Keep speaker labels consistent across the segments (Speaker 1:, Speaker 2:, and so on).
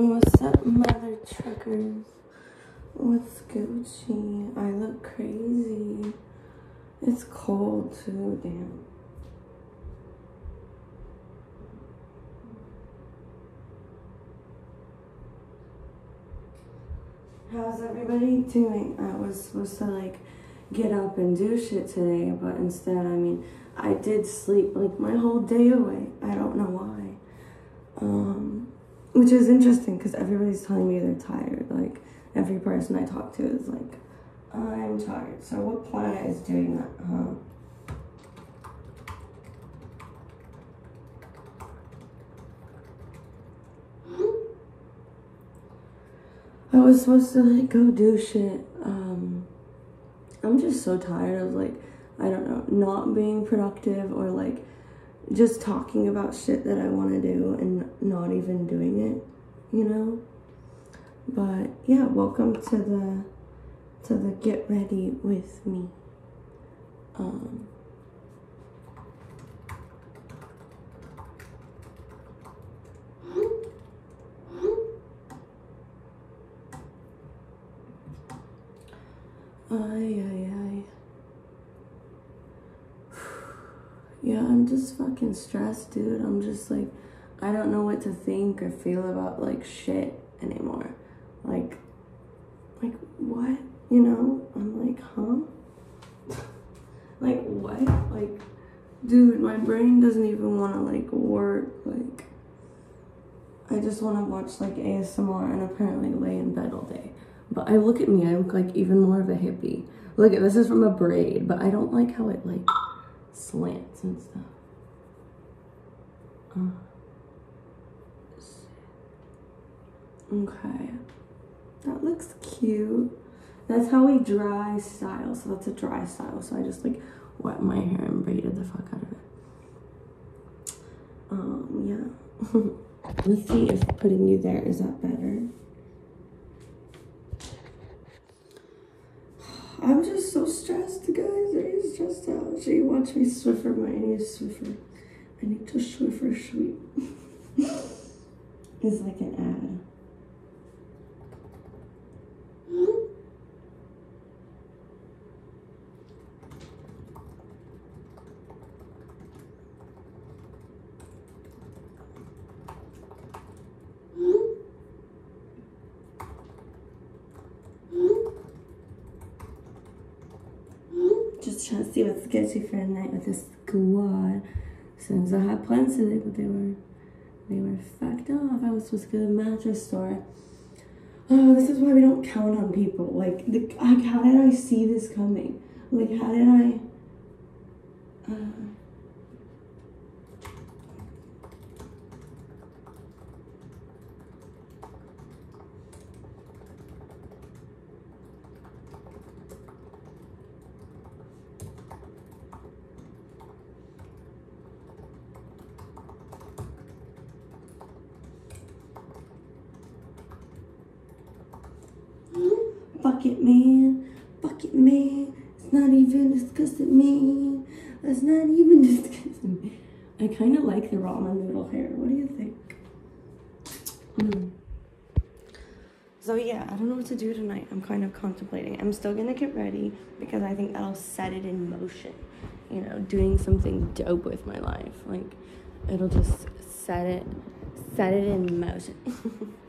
Speaker 1: What's up, mother truckers? What's Gucci? I look crazy. It's cold too, damn. How's everybody doing? I was supposed to like get up and do shit today, but instead, I mean, I did sleep like my whole day away. I don't know why. Um, which is interesting because everybody's telling me they're tired. Like every person I talk to is like, I'm tired. So what planet is doing that, huh? I was supposed to like go do shit. Um, I'm just so tired of like, I don't know, not being productive or like just talking about shit that I want to do and not even doing it, you know? But yeah, welcome to the to the get ready with me. Um Ay, ay, ay. Yeah, I'm just fucking stressed, dude. I'm just like, I don't know what to think or feel about like shit anymore. Like, like what? You know? I'm like, huh? like what? Like, dude, my brain doesn't even want to like work. Like, I just want to watch like ASMR and apparently lay in bed all day. But I look at me, I look like even more of a hippie. Look this is from a braid, but I don't like how it like slants and stuff. Uh, okay. That looks cute. That's how we dry style. So that's a dry style. So I just like wet my hair and braided the fuck out of it. Um, yeah. Let's see if putting you there is that better. I'm just so stressed, guys. I'm stressed out. You watch me Swiffer? My I need Swiffer. I need to Swiffer sweet. it's like an ad. Just trying to see a night with this squad. Since I had plans today, but they were they were fucked off. I was supposed to go to the mattress store. Oh, this is why we don't count on people. Like, the, like how did I see this coming? Like, how did I? Uh, Fuck it, man. Fuck it, man. It's not even disgusting me. It's not even disgusting. I kind of like the ramen noodle hair. What do you think? Mm. So yeah, I don't know what to do tonight. I'm kind of contemplating. I'm still gonna get ready because I think that'll set it in motion. You know, doing something dope with my life. Like it'll just set it set it in motion.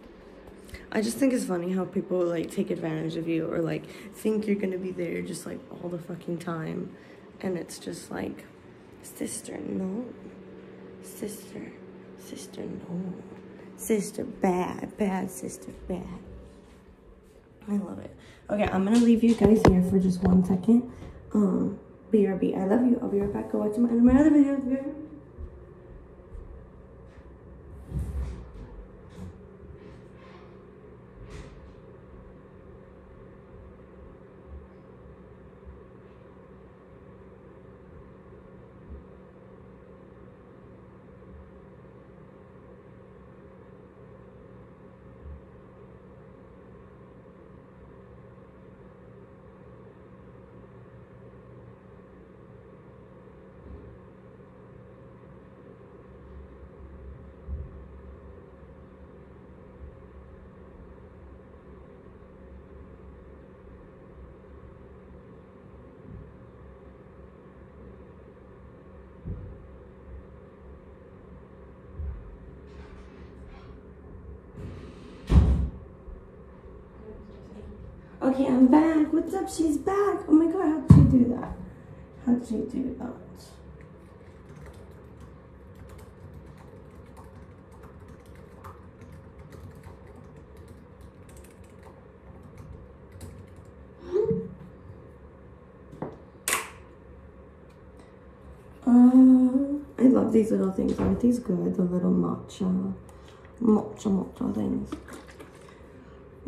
Speaker 1: I just think it's funny how people like take advantage of you or like think you're gonna be there just like all the fucking time. And it's just like, sister, no. Sister, sister, no. Sister, bad, bad, sister, bad. I love it. Okay, I'm gonna leave you guys here for just one second. Um, BRB, I love you. I'll be right back. Go watch my, my other videos. I'm back. What's up? She's back. Oh my god, how did she do that? How did she do that? Uh, I love these little things. Aren't these good? The little matcha, matcha, matcha things.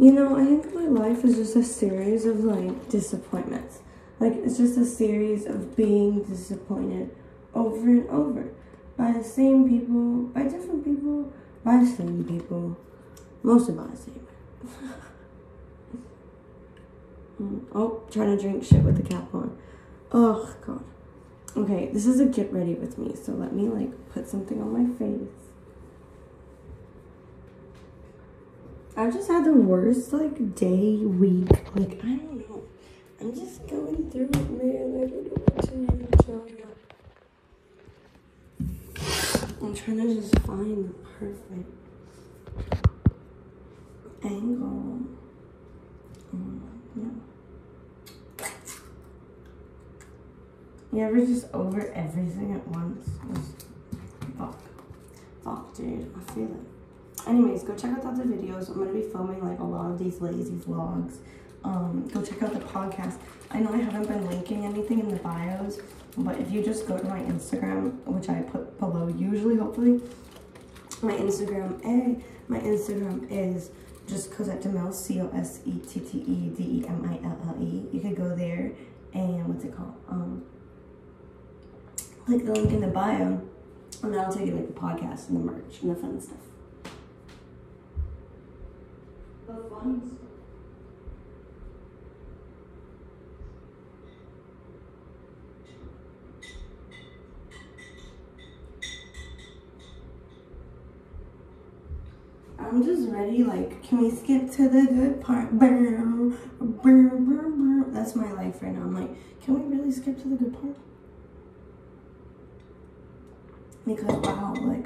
Speaker 1: You know, I think my life is just a series of like disappointments. Like, it's just a series of being disappointed over and over by the same people, by different people, by the same people, mostly by the same. Oh, trying to drink shit with the cap on. Oh, God. Okay, this is a get ready with me, so let me like put something on my face. I've just had the worst like day, week, like I don't know. I'm just going through it, man. I don't know what to you. I'm trying to just find the perfect angle. Um, yeah. You ever just over everything at once? Just, fuck. Fuck, dude. I feel it. Anyways, go check out the other videos. I'm gonna be filming like a lot of these lazy vlogs. Um, go check out the podcast. I know I haven't been linking anything in the bios, but if you just go to my Instagram, which I put below usually, hopefully, my Instagram, A, my Instagram is just Cosette DeMille, C-O-S-E-T-T-E-D-E-M-I-L-L-E. You could go there and what's it called? Um, click the link in the bio, and that'll take you like the podcast and the merch and the fun stuff. The fun stuff. I'm just ready, like, can we skip to the good part? That's my life right now. I'm like, can we really skip to the good part? because wow, like,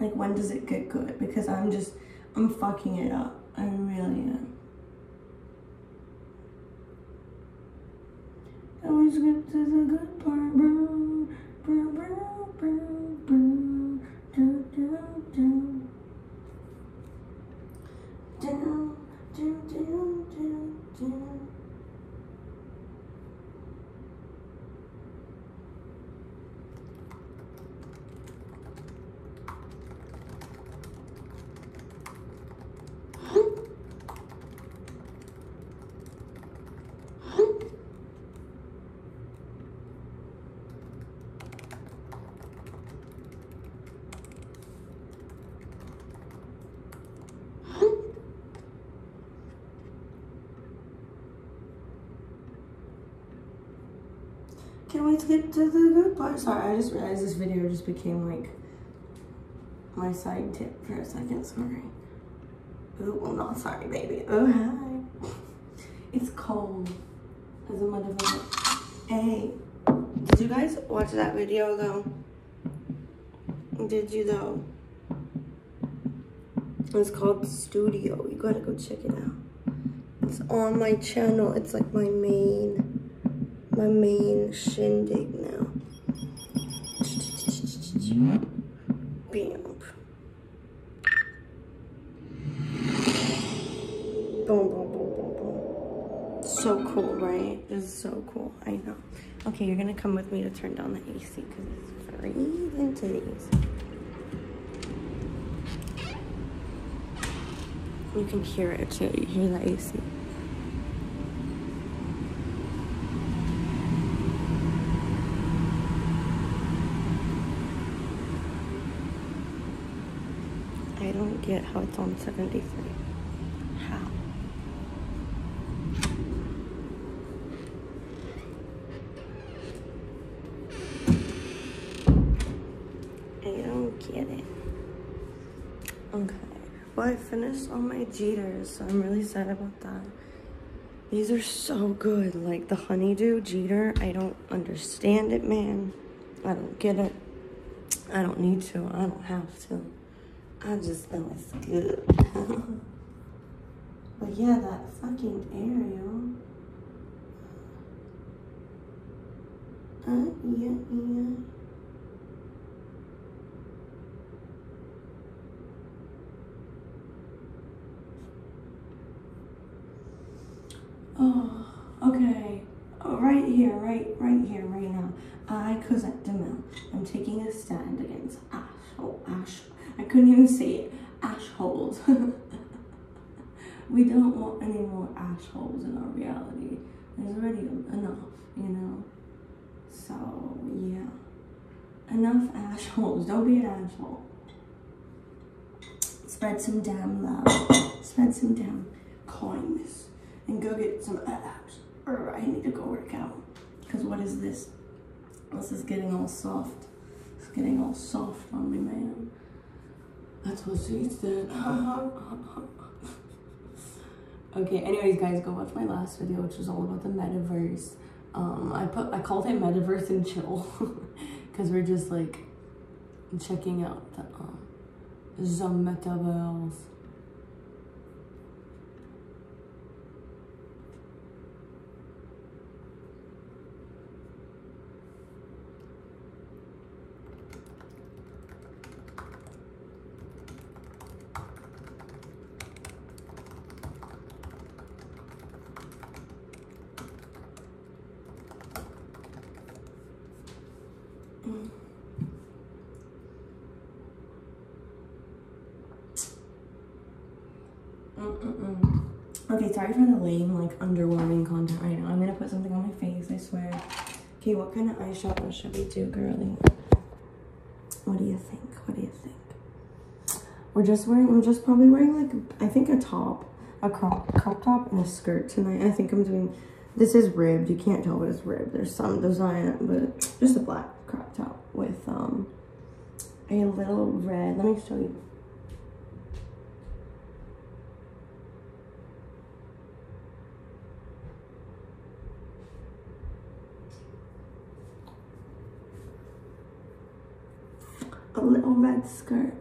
Speaker 1: like when does it get good? Because I'm just, I'm fucking it up. I really am. To the good part, bro. bro, bro, bro, bro. Do, do, do. Do, do, do, do, do. Can we skip to get to the good part? Sorry, I just realized this video just became like my side tip for a second. Sorry. Oh, not sorry, baby. Oh, hi. It's cold as a motherfucker. Hey, did you guys watch that video though? Did you though? It's called Studio. You gotta go check it out. It's on my channel. It's like my main my main shindig now. Bam. Boom, boom, boom, boom, boom. So cool, right? This is so cool. I know. Okay, you're gonna come with me to turn down the AC because it's freezing today's. You can hear it too. You hear the AC. Don't get how it's on 73. How? I don't get it. Okay. Well, I finished all my Jeters, so I'm really sad about that. These are so good. Like the honeydew Jeter, I don't understand it, man. I don't get it. I don't need to. I don't have to. I just know it's good. But yeah, that fucking Ariel. Uh, yeah, yeah. Oh, okay. Oh, right here, right, right here, right now. I, Cosette DeMille, am taking a stand against ash, oh, ash. I couldn't even say it. Ash holes. we don't want any more ash holes in our reality. There's already enough, you know. So yeah, enough ash holes. Don't be an asshole. Spread some damn love. Spread some damn kindness and go get some abs. Or I need to go work out. Because what is this? This is getting all soft. It's getting all soft on me, man. That's what she said. okay, anyways, guys, go watch my last video, which was all about the metaverse. Um, I put I called it metaverse and chill because we're just like checking out the um, the metaverse. Okay, sorry for the lame, like, underwhelming content right now. I'm gonna put something on my face, I swear. Okay, what kind of eyeshadow should we do, girly? What do you think? What do you think? We're just wearing, I'm just probably wearing, like, I think a top, a crop, crop top and a skirt tonight. I think I'm doing, this is ribbed. You can't tell, but it's ribbed. There's some design, but just a black crop top with, um, a little red. Let me show you. a red skirt.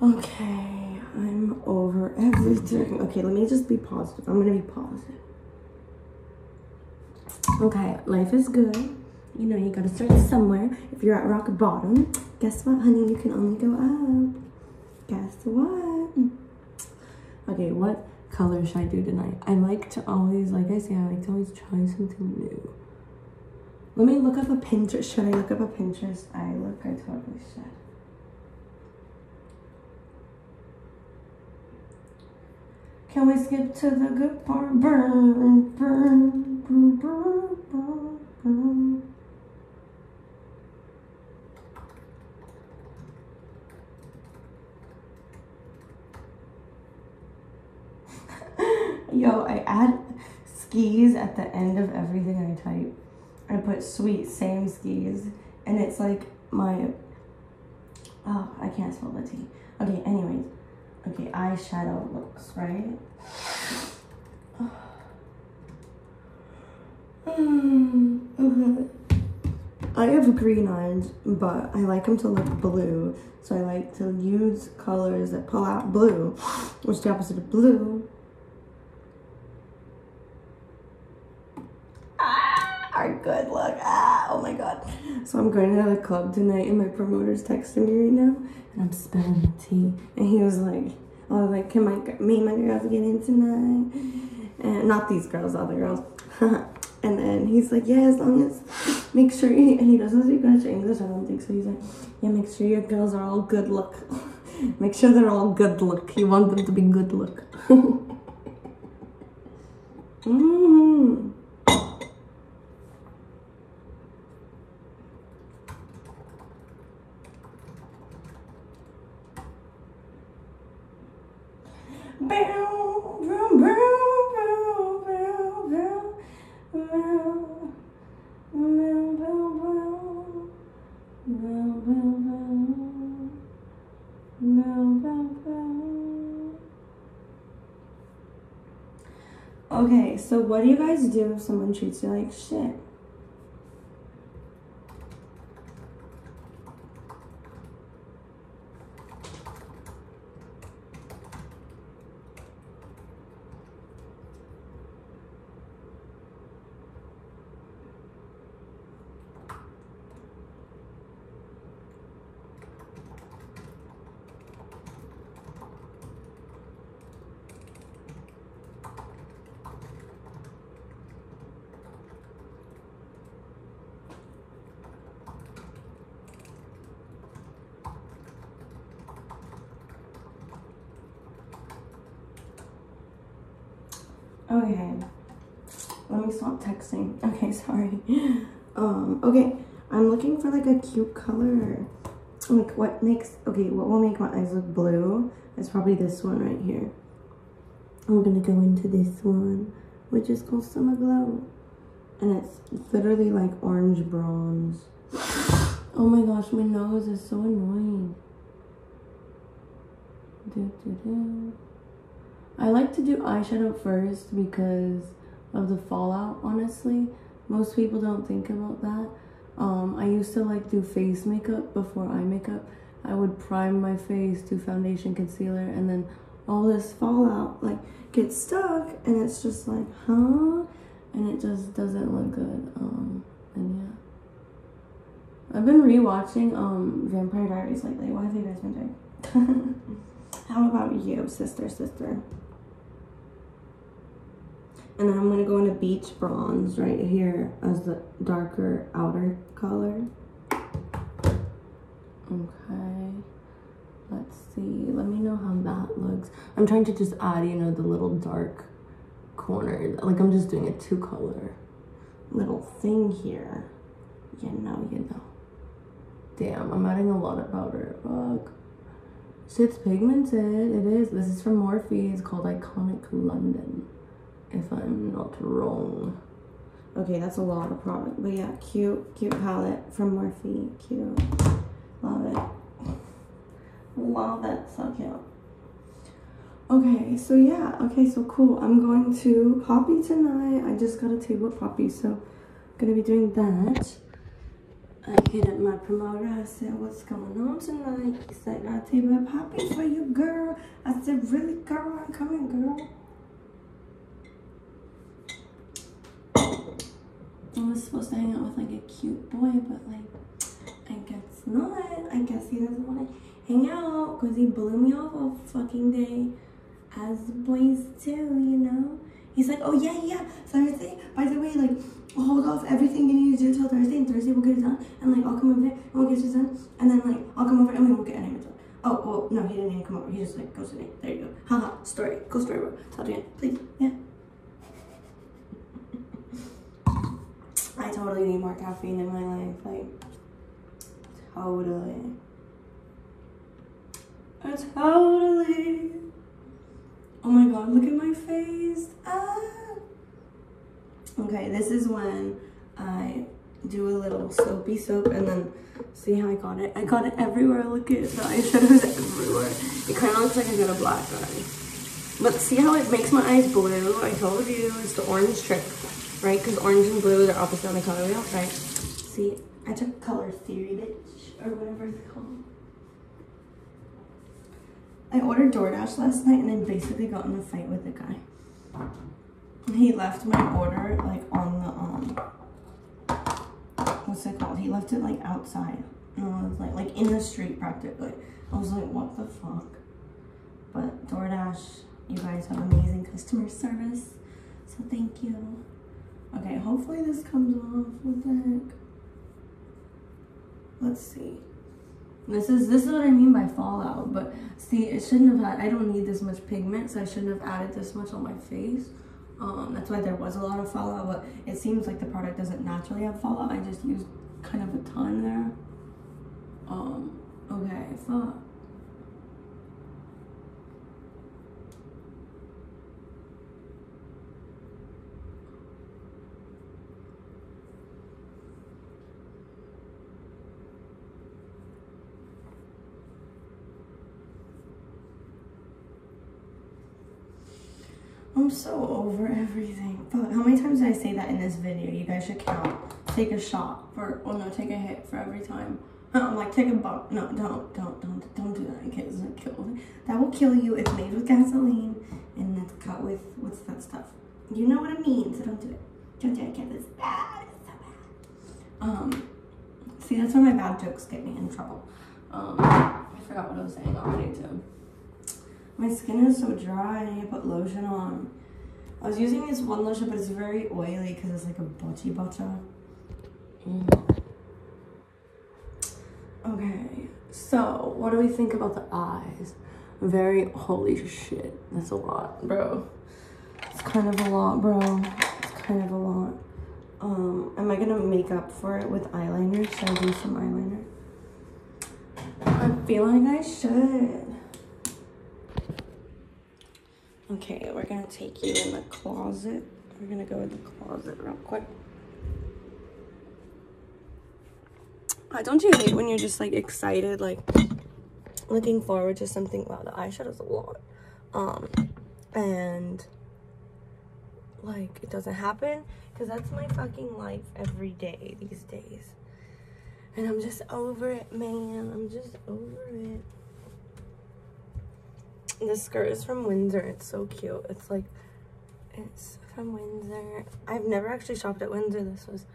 Speaker 1: Okay, I'm over everything. Okay, let me just be positive. I'm gonna be positive. Okay, life is good. You know, you gotta start somewhere. If you're at rock bottom, guess what, honey? You can only go up. Guess what? Okay, what color should I do tonight? I like to always, like I say, I like to always try something new. Let me look up a Pinterest. Should I look up a Pinterest? I look, I totally should. Can we skip to the good part? Burn, burn, burn, burn, burn, burn. Yo, I add skis at the end of everything I type. I put sweet same skis, and it's like my. Oh, I can't spell the T. Okay, anyways. Okay, eyeshadow looks, right? I have green eyes, but I like them to look blue. So I like to use colors that pull out blue. which is the opposite of blue? Ah, our good look. Ah, oh my god. So I'm going to the club tonight and my promoter's texting me right now. And I'm spilling the tea. And he was like, oh, like, can my, me and my girls get in tonight? And not these girls, other girls. And then he's like, yeah, as long as, make sure, he, and he doesn't speak much English, I don't think so. He's like, yeah, make sure your girls are all good look. make sure they're all good look. You want them to be good look. mm-hmm. Bow, Okay, so what do you guys do if someone treats you like shit? Okay. Let me stop texting. Okay, sorry. Um, okay. I'm looking for like a cute color. Like what makes okay, what will make my eyes look blue is probably this one right here. I'm gonna go into this one, which is called Summer Glow. And it's literally like orange bronze. Oh my gosh, my nose is so annoying. Do, do, do. I like to do eyeshadow first because of the fallout, honestly. Most people don't think about that. Um, I used to like do face makeup before eye makeup. I would prime my face, do foundation, concealer, and then all this fallout like gets stuck and it's just like, huh? And it just doesn't look good. Um, and yeah. I've been rewatching um Vampire Diaries lately. What have you guys been doing? How about you, sister, sister? And then I'm gonna go into beach bronze right here as the darker outer color. Okay, let's see. Let me know how that looks. I'm trying to just add, you know, the little dark corner. Like I'm just doing a two color little thing here. You know, you know. Damn, I'm adding a lot of powder. Fuck. Shit's pigmented. It is. This is from Morphe. It's called Iconic London if I'm not wrong. Okay, that's a lot of product. But yeah, cute, cute palette from Morphe. Cute. Love it. Love it. So cute. Okay, so yeah. Okay, so cool. I'm going to Poppy tonight. I just got a table at Poppy, so I'm going to be doing that. I hit up my promoter. I said, what's going on tonight? He said, I got a table at Poppy for you, girl. I said, really, girl? I'm coming, girl. I was supposed to hang out with like a cute boy, but like, I guess not. I guess he doesn't want to hang out because he blew me off a fucking day as boys do, you know? He's like, oh yeah, yeah, Thursday, by the way, like, hold off everything you need to do till Thursday, and Thursday we'll get it done, and like, I'll come over there, and we'll get it done, and then like, I'll come over and we won't get any of it done. Oh, well, no, he didn't even come over. He just like goes to me. There you go. Haha, story. Cool story, bro. Tell again, please. Yeah. I totally need more caffeine in my life. Like, totally. I totally. Oh my god, look at my face. Ah. Okay, this is when I do a little soapy soap and then see how I got it. I got it everywhere. Look at the eyeshadows everywhere. It kind of looks like I got a black eye. But see how it makes my eyes blue? I told you, it's the orange trick right? Because orange and blue, are opposite on the color wheel, right? See, I took color theory, bitch, or whatever it's called. I ordered DoorDash last night and then basically got in a fight with the guy. He left my order like on the um what's it called? He left it like outside. And I was like like in the street practically. I was like, what the fuck? But DoorDash, you guys have amazing customer service. So thank you. Okay, hopefully this comes off. What the heck? Let's see. This is this is what I mean by fallout. But see, it shouldn't have had. I don't need this much pigment, so I shouldn't have added this much on my face. Um, that's why there was a lot of fallout. But it seems like the product doesn't naturally have fallout. I just used kind of a ton there. Um. Okay. Fuck. I'm so over everything. How many times did I say that in this video? You guys should count. Take a shot for, oh no, take a hit for every time. I'm like, take a bump. No, don't, don't, don't, don't do that. It's gonna kill. That will kill you. It's made with gasoline and it's cut with, what's that stuff? You know what I mean, so don't do it. Don't do it, kids. It's bad. It's so bad. Um, see, that's where my bad jokes get me in trouble. Um, I forgot what I was saying already too. My skin is so dry. I need to put lotion on. I was using this one lotion, but it's very oily because it's like a butchy butter. Mm. Okay, so what do we think about the eyes? Very, holy shit, that's a lot, bro. It's kind of a lot, bro. It's kind of a lot. Um, am I gonna make up for it with eyeliner? Should I do some eyeliner? I feel like I should. Okay, we're gonna take you in the closet. We're gonna go in the closet real quick. Uh, don't you hate when you're just like excited, like looking forward to something? Wow, the eyeshadow's a lot. Um, and like it doesn't happen because that's my fucking life every day these days. And I'm just over it, man. I'm just over it. This skirt is from Windsor. It's so cute. It's like, it's from Windsor. I've never actually shopped at Windsor. This was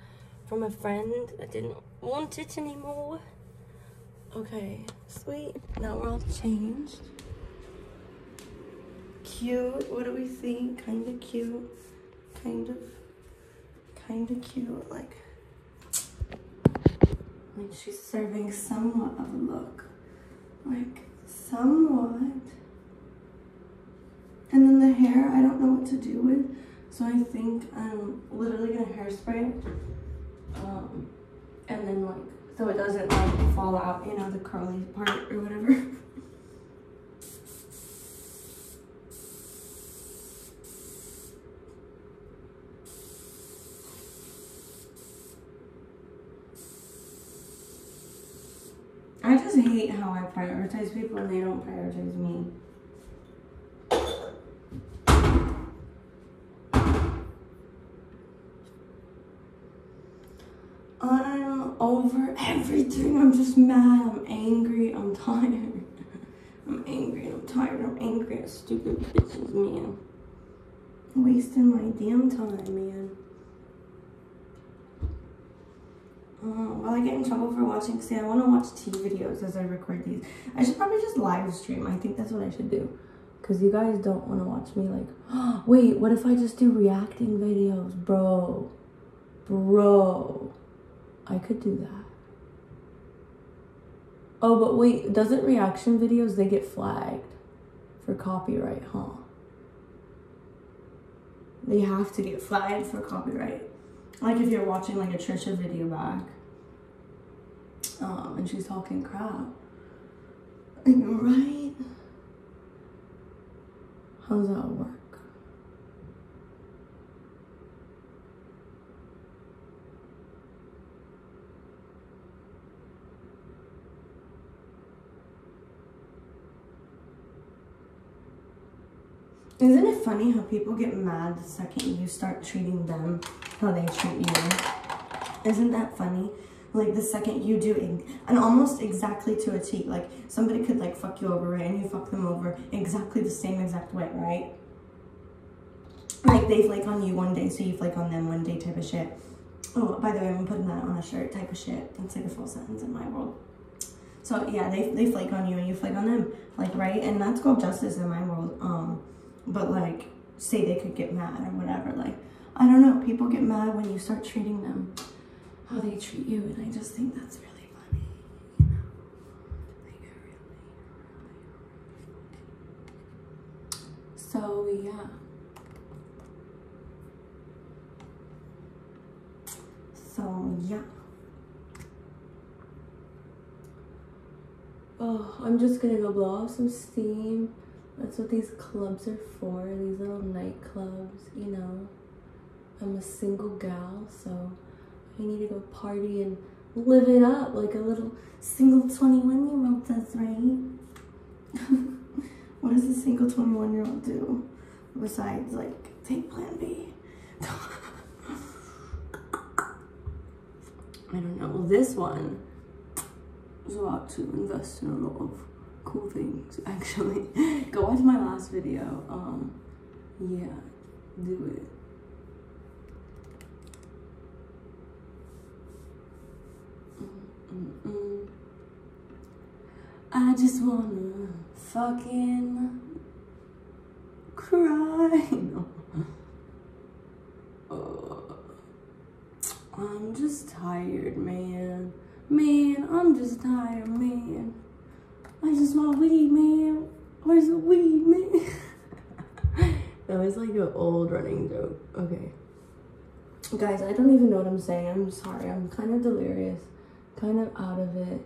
Speaker 1: from a friend that didn't want it anymore. Okay, sweet. Now we're all changed. Cute. What do we think? Kind of cute. Kind of, kind of cute. Like, like she's serving somewhat of a look. Like, somewhat. And then the hair, I don't know what to do with. So I think I'm literally gonna hairspray um, and then like, so it doesn't like fall out, you know, the curly part or whatever. I just hate how I prioritize people and they don't prioritize me. I'm over I'm just mad. I'm angry. I'm tired. I'm angry. I'm tired. I'm angry at stupid bitches, man. Wasting my damn time, man. Uh, will I get in trouble for watching? See, I want to watch tea videos as I record these. I should probably just live stream. I think that's what I should do. Because you guys don't want to watch me like, oh, wait, what if I just do reacting videos? Bro. Bro. I could do that. Oh, but wait, doesn't reaction videos, they get flagged for copyright, huh? They have to get flagged for copyright. Like if you're watching like a Trisha video back um, and she's talking crap. Right? How's that work? Isn't it funny how people get mad the second you start treating them how they treat you? Isn't that funny? Like the second you do and almost exactly to a T. Like somebody could like fuck you over, right? And you fuck them over exactly the same exact way, right? Like they flake on you one day, so you flake on them one day type of shit. Oh, by the way, I'm putting that on a shirt type of shit. That's like a full sentence in my world. So yeah, they, they flake on you and you flake on them. Like, right? And that's called justice in my world. Um, but like say they could get mad or whatever like i don't know people get mad when you start treating them how they treat you and i just think that's really funny you know? Like really, really so yeah. So yeah. Oh i'm just gonna go blow off some steam that's what these clubs are for, these little nightclubs, you know. I'm a single gal, so I need to go party and live it up like a little single 21 year old does, right? what does a single 21 year old do? besides like take plan B. I don't know. This one is about to invest in a lot of cool things, actually. Go watch my last video. Um, yeah, do it. Mm -mm. I just wanna fucking cry. No. Uh, I'm just tired, man. Man, I'm just tired, man. I just want weed, man. Where's the weed, man? that was like an old running joke. Okay. Guys, I don't even know what I'm saying. I'm sorry. I'm kind of delirious, kind of out of it.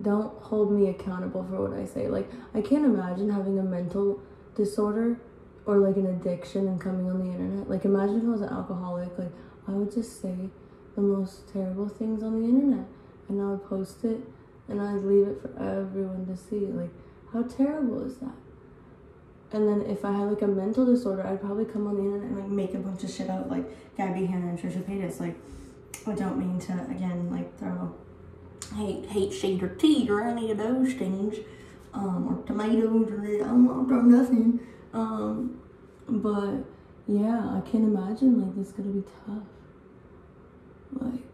Speaker 1: Don't hold me accountable for what I say. Like, I can't imagine having a mental disorder or like an addiction and coming on the internet. Like, imagine if I was an alcoholic. Like, I would just say the most terrible things on the internet and I would post it and I'd leave it for everyone to see. Like, how terrible is that? And then if I had like a mental disorder, I'd probably come on the internet and like make a bunch of shit out like Gabby Hanna and Trisha Paytas. Like, I don't mean to again like throw hate, hate, shade, or tea or any of those things, um, or tomatoes or I'm not throw nothing. Um, but yeah, I can't imagine like this gonna be tough. Like,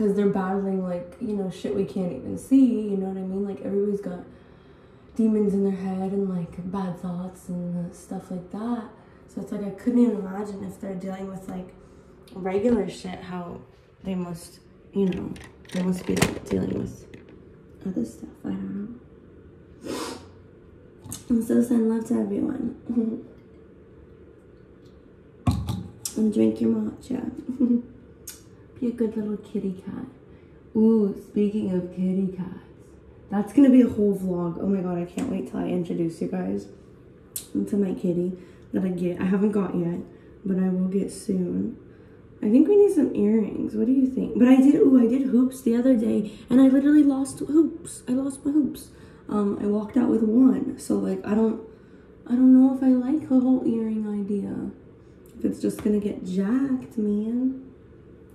Speaker 1: because they're battling like you know shit we can't even see you know what i mean? Like everybody's got demons in their head and like bad thoughts and stuff like that. So it's like i couldn't even imagine if they're dealing with like regular shit how they must you know they must be like, dealing with other stuff. I don't know. I'm so send love to everyone and drink your matcha Be a good little kitty cat. Ooh, speaking of kitty cats, that's gonna be a whole vlog. Oh my god, I can't wait till I introduce you guys to my kitty that I get. I haven't got yet, but I will get soon. I think we need some earrings. What do you think? But I did, ooh, I did hoops the other day, and I literally lost hoops. I lost my hoops. Um, I walked out with one. So, like, I don't, I don't know if I like the whole earring idea. If it's just gonna get jacked, man.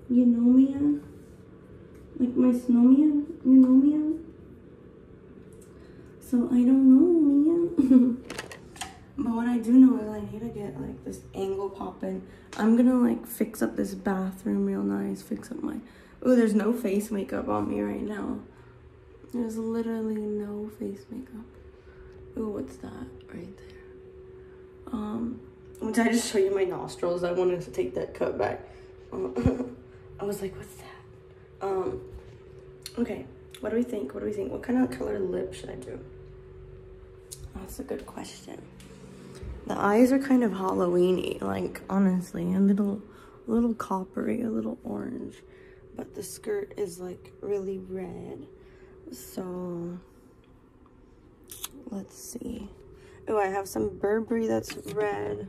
Speaker 1: You know, man? Like my snowman? You know, man? So I don't know, man. but what I do know is I need to get like this angle popping. I'm gonna like fix up this bathroom real nice. Fix up my... Oh, there's no face makeup on me right now. There's literally no face makeup. Oh, what's that right there? Um, did I just show you my nostrils? I wanted to take that cut back. I was like, what's that? Um, okay, what do we think? What do we think? What kind of color lip should I do? That's a good question. The eyes are kind of Halloweeny, like honestly, a little, a little coppery, a little orange, but the skirt is like really red. So let's see. Oh, I have some Burberry that's red.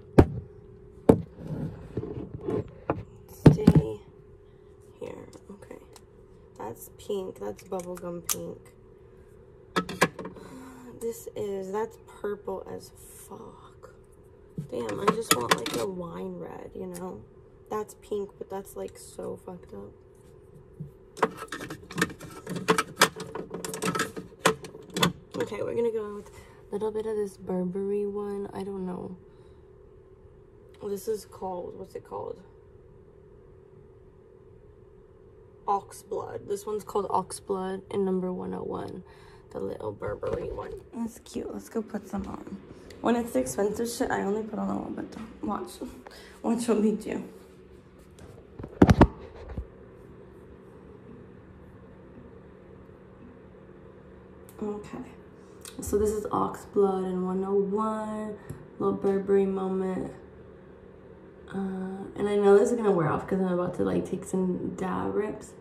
Speaker 1: That's pink. That's bubblegum pink. This is, that's purple as fuck. Damn, I just want like a wine red, you know? That's pink, but that's like so fucked up. Okay, we're gonna go with a little bit of this Burberry one. I don't know. This is called, what's it called? Oxblood. This one's called ox blood in number 101. The little Burberry one. That's cute. Let's go put some on. When it's the expensive shit, I only put on a little bit though. Watch. Watch what we do. Okay. So this is ox blood in 101. Little Burberry moment. Uh, and I know this is gonna wear off because I'm about to like take some dab rips.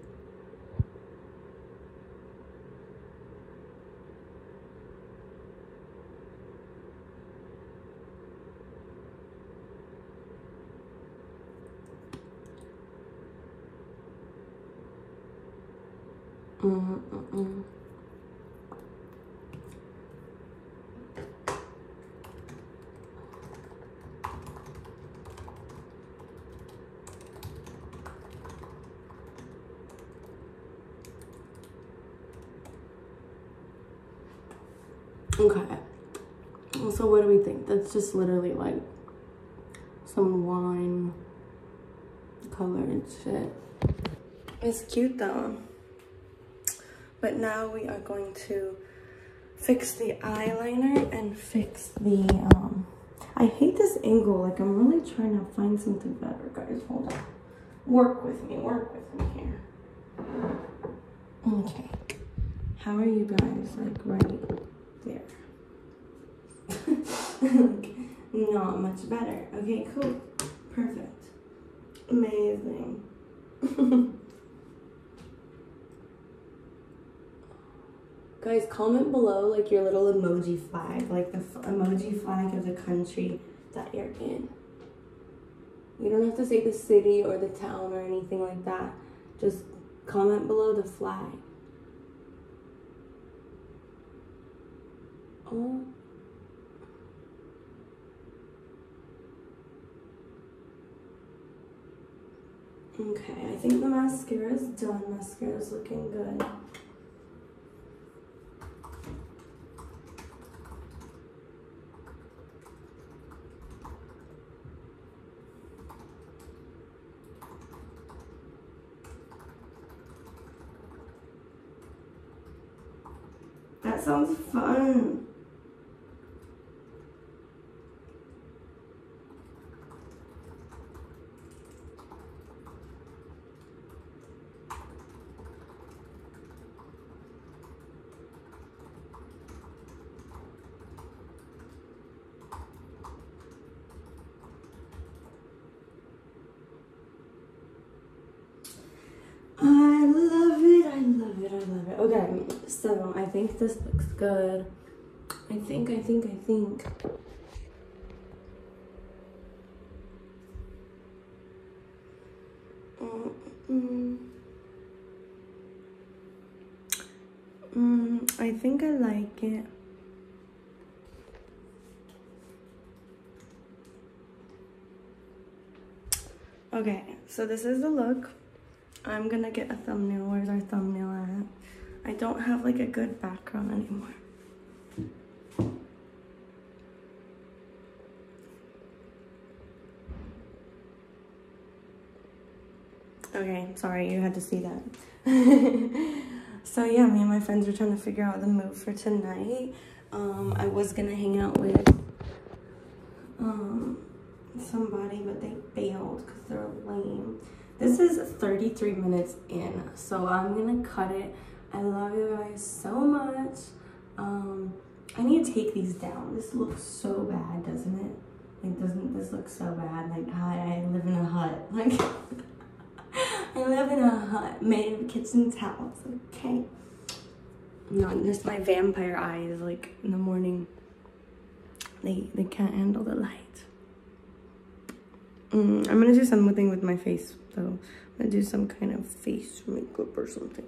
Speaker 1: Mm -mm Okay. So That's just literally like some wine colored shit. It's cute though. But now we are going to fix the eyeliner and fix the, um, I hate this angle. Like I'm really trying to find something better, guys. Hold on. Work with me, work with me here. Okay. How are you guys? Like right there. Not much better. Okay, cool. Perfect. Amazing. Guys, comment below like your little emoji flag, like the emoji flag of the country that you're in. You don't have to say the city or the town or anything like that. Just comment below the flag. Oh. Okay, I think the mascara is done. Mascara is looking good. That sounds fun. I love it, I love it, I love it. Okay, so I think this looks good. I think, I think, I think. Mm, mm, mm, I think I like it. Okay, so this is the look. I'm gonna get a thumbnail. Where's our thumbnail at? I don't have like a good background anymore. Okay, sorry, you had to see that. so yeah, me and my friends were trying to figure out the move for tonight. Um, I was gonna hang out with um, somebody, but they bailed because they're lame. This is 33 minutes in, so I'm gonna cut it. I love you guys so much. Um, I need to take these down. This looks so bad, doesn't it? Like, doesn't this look so bad? Like, hi, I live in a hut. Like, I live in a hut made of kitchen towels, okay? No, just my vampire eyes, like, in the morning, they, they can't handle the light. Mm, I'm gonna do something with my face though. I'm gonna do some kind of face makeup or something.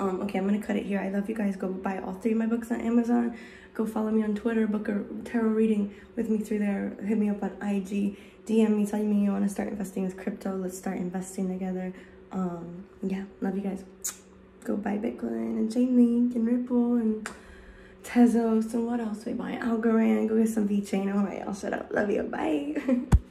Speaker 1: Um, okay, I'm gonna cut it here. I love you guys. Go buy all three of my books on Amazon. Go follow me on Twitter, book a tarot reading with me through there. Hit me up on IG. DM me telling me you want to start investing with crypto. Let's start investing together. Um, yeah, love you guys. Go buy Bitcoin and Chainlink and Ripple and Tezos and what else we buy? Algorand. Go get some VeChain. All right, I'll shut up. Love you. Bye.